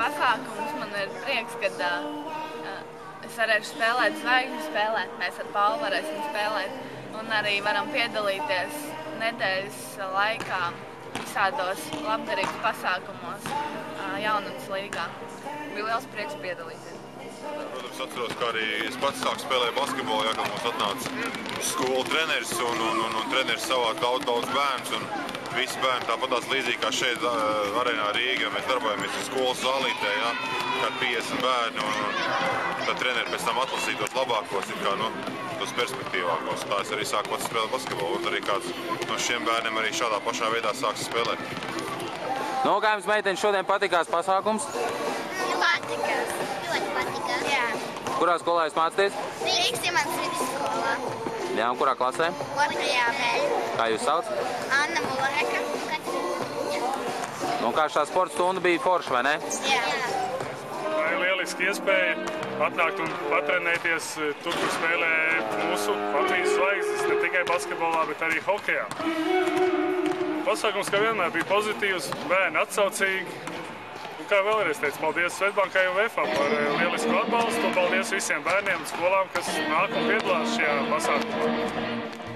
pasākums. Man ir prieks, ka uh, es varēšu spēlēt zvaigžņu spēlē. Mēs ar Paulu varēsim spēlēt un arī varam piedalīties nedēļas laikā visādos labdarības pasākumos uh, jaunatnes līgā. Bija liels prieks piedalīties. Protams, atceros, ka arī es pats sāku spēlēt basketbolu, ja, kad mums atnāca skolu treneris un, un, un, un treneris savāca daudz, daudz bērns. Un visi bērni tāpatās līdzīgi kā šeit arēnā Rīgā. Mēs darbojamies skolas zālītē, ja, kad 50 bērni un, tad treneri pēc tam atlasīja tos labākos, kā, nu, tos perspektīvākos. Tā es arī sāku pats spēlēt basketbolu un arī kāds no šiem bērniem arī šādā pašā veidā sāks spēlēt. Nu, kā jums meiteņi šodien patikās pasākums? Patikās. Ļoti patikās. Jā. Kurā skolā jūs mācāties? Rīgas Imants vidusskolā. Jā, un kurā klasē? Otrajā vēl. Kā jūs sauc? Anna Mulēka. Un kā šā sporta stunda bija forša, vai ne? Jā. Tā ir lieliski iespēja atnākt un patrenēties tur, kur spēlē mūsu Latvijas zvaigznes, ne tikai basketbolā, bet arī hokejā. Pasākums, kā vienmēr, bija pozitīvs, bērni atsaucīgi. Kā vēlreiz teicu, paldies Svetbankai un VFA par eh, lielisku atbalstu un paldies visiem bērniem un skolām, kas nāk un piedalās šajā pasākumā.